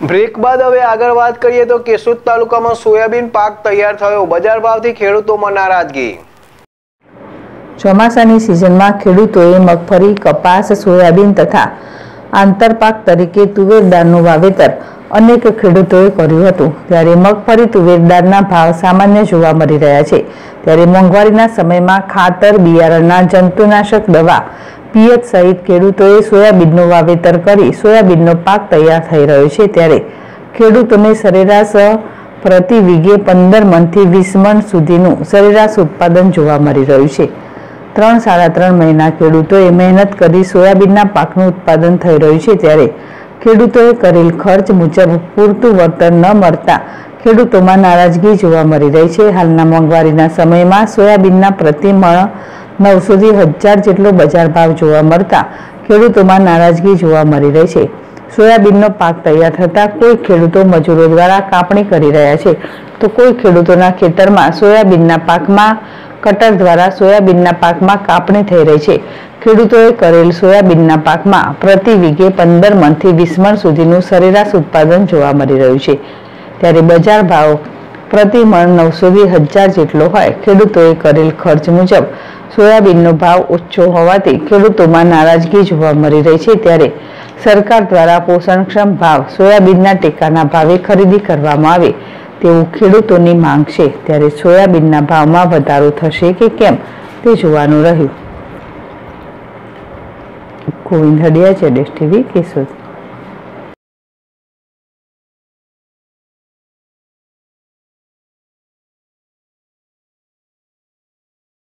Break બાદ હવે આગળ વાત કરીએ તો કેશોદ તાલુકામાં સોયાબીન પાક તૈયાર થયો. બજાર ભાવથી ખેડૂતોમાં નારાજગી. ચોમાસાની સિઝનમાં ખેડૂતોએ મગફળી, કપાસ, સોયાબીન તથા આંતરપાક તરીકે તુવેરદારનું વાવેતર અનેક ખેડૂતોએ કર્યું હતું. ત્યારે મગફળી તુવેર દાળના ભાવ સામાન્ય જોવા મળી રહ્યા છે, ત્યારે મોંઘવારીના સમયમાં ખાતર, બિયારણના જંતુનાશક દવા પિયત સહિત ખેડૂતોએ સોયાબીનનું વાવેતર કરી સોયાબીનનો પાક તૈયાર થઈ રહ્યો છે ત્યારે ખેડૂતોને સરેરાશ પ્રતિ વીઘે પંદર મણથી વીસ મણ સુધીનું સરેરાશ ઉત્પાદન જોવા મળી રહ્યું છે. ત્રણ સાડા ત્રણ મહિના ખેડૂતોએ મહેનત કરી સોયાબીનના પાકનું ઉત્પાદન થઈ રહ્યું છે ત્યારે ખેડૂતોએ કરેલ ખર્ચ મુજબ પૂરતું વળતર ન મળતા ખેડૂતોમાં નારાજગી જોવા મળી રહી છે. હાલના મોંઘવારીના સમયમાં સોયાબીનના પ્રતિ મણ નવસોથી હજાર જેટલો બજાર ભાવ જોવા મળતા ખેડૂતોમાં નારાજગી જોવા મળી રહી છે. સોયાબીનનો પાક તૈયાર થતાં કોઈ ખેડૂતો મજૂરો દ્વારા કાપણી કરી રહ્યા છે. તો કોઈ ખેડૂતોના ખેતરમાં સોયાબીનના પાકમાં, કટર દ્વારા સોયાબીનના પાકમાં કાપણી થઈ રહી છે. ખેડૂતોએ કરેલ સોયાબીનના પાકમાં પ્રતિ વીઘે પંદર મણથી વીસ મણ સુધીનું સરેરાશ ઉત્પાદન જોવા મળી રહ્યું છે. ત્યારે બજાર ભાવ પ્રતિ મણ નવસોથી હજાર જેટલો હોય. ખેડૂતોએ કરેલ ખર્ચ મુજબ સોયાબીનનો ભાવ ઓછો હોવાથી ખેડૂતોમાં નારાજગી જોવા મળી રહી છે ત્યારે સરકાર દ્વારા પોષણક્ષમ ભાવ સોયાબીનના ટેકાના ભાવે ખરીદી કરવામાં આવે તેવું ખેડૂતોની માંગ છે. ત્યારે સોયાબીનના ભાવમાં વધારો થશે કે કેમ તે જોવાનું રહ્યું. ગોવિંદ હડિયા છે ડેશ ટીવી